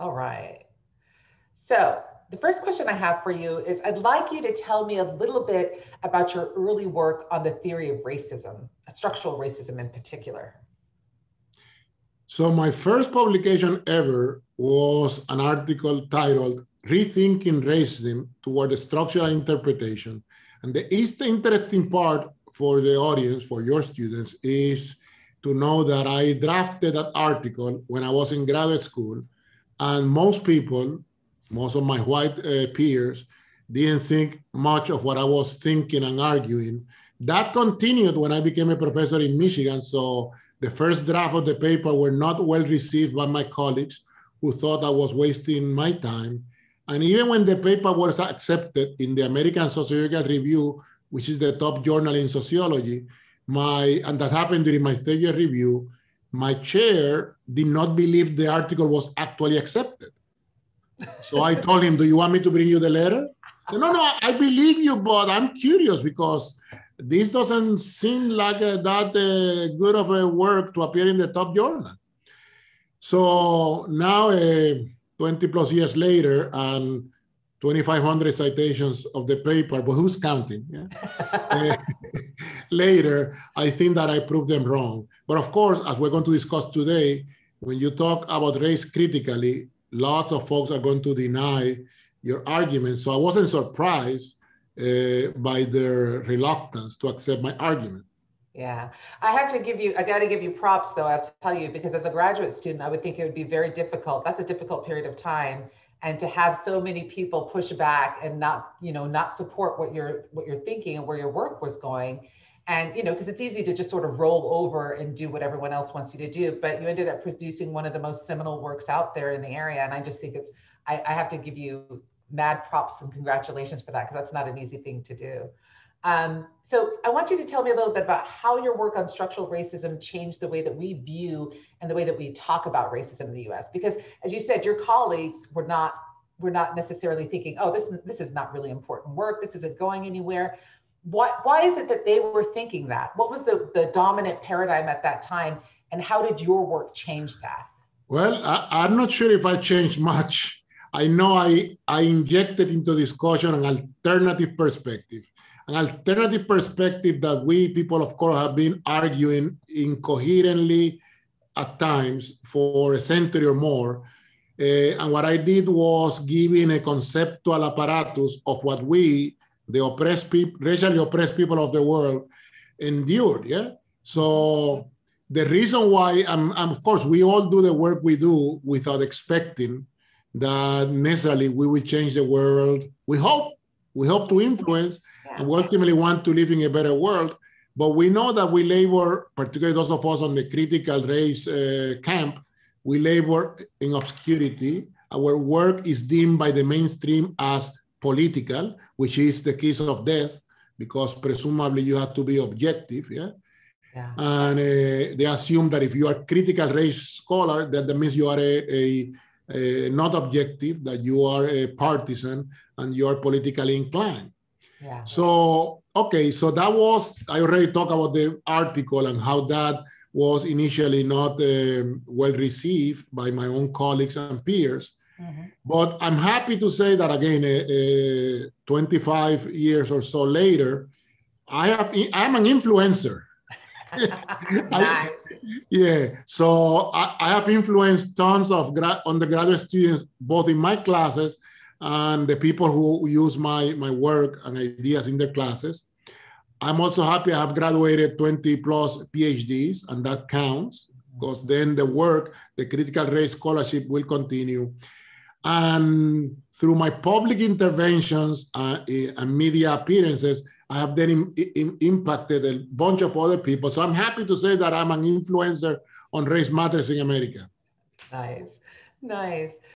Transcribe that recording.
All right. So the first question I have for you is I'd like you to tell me a little bit about your early work on the theory of racism, structural racism in particular. So my first publication ever was an article titled Rethinking Racism Toward a Structural Interpretation. And the interesting part for the audience, for your students, is to know that I drafted that article when I was in graduate school. And most people, most of my white uh, peers, didn't think much of what I was thinking and arguing. That continued when I became a professor in Michigan. So the first draft of the paper were not well received by my colleagues who thought I was wasting my time. And even when the paper was accepted in the American Sociological Review, which is the top journal in sociology, my and that happened during my third year review, my chair did not believe the article was actually accepted. So I told him, Do you want me to bring you the letter? Said, no, no, I believe you, but I'm curious because this doesn't seem like a, that uh, good of a work to appear in the top journal. So now, uh, 20 plus years later, and 2,500 citations of the paper, but who's counting? Yeah? uh, later, I think that I proved them wrong. But of course, as we're going to discuss today, when you talk about race critically, lots of folks are going to deny your argument. So I wasn't surprised uh, by their reluctance to accept my argument. Yeah, I have to give you, I got to give you props though, I'll tell you, because as a graduate student, I would think it would be very difficult. That's a difficult period of time. And to have so many people push back and not, you know, not support what you're, what you're thinking and where your work was going. And, you know, because it's easy to just sort of roll over and do what everyone else wants you to do. But you ended up producing one of the most seminal works out there in the area. And I just think it's, I, I have to give you mad props and congratulations for that because that's not an easy thing to do. Um, so I want you to tell me a little bit about how your work on structural racism changed the way that we view and the way that we talk about racism in the U.S. Because as you said, your colleagues were not were not necessarily thinking, oh, this this is not really important work. This isn't going anywhere. Why why is it that they were thinking that? What was the the dominant paradigm at that time, and how did your work change that? Well, I, I'm not sure if I changed much I know I, I injected into discussion an alternative perspective, an alternative perspective that we people of color have been arguing incoherently at times for a century or more. Uh, and what I did was giving a conceptual apparatus of what we, the oppressed people, racially oppressed people of the world, endured. Yeah. So the reason why, I'm, I'm, of course, we all do the work we do without expecting that necessarily we will change the world. We hope, we hope to influence, and we ultimately want to live in a better world. But we know that we labor, particularly those of us on the critical race uh, camp, we labor in obscurity. Our work is deemed by the mainstream as political, which is the case of death, because presumably you have to be objective. Yeah. yeah. And uh, they assume that if you are critical race scholar, that, that means you are a, a uh, not objective, that you are a partisan and you are politically inclined. Yeah. So, okay, so that was, I already talked about the article and how that was initially not um, well received by my own colleagues and peers. Mm-hmm. But I'm happy to say that again, uh, uh, 25 years or so later, I have I'm an influencer. I, yeah, so I, I, have influenced tons of gra- undergraduate students, both in my classes and the people who use my, my work and ideas in their classes. I'm also happy I have graduated 20 plus PhDs, and that counts because then the work, the critical race scholarship will continue. And through my public interventions uh, and media appearances, I have then Im- impacted a bunch of other people. So I'm happy to say that I'm an influencer on race matters in America. Nice, nice.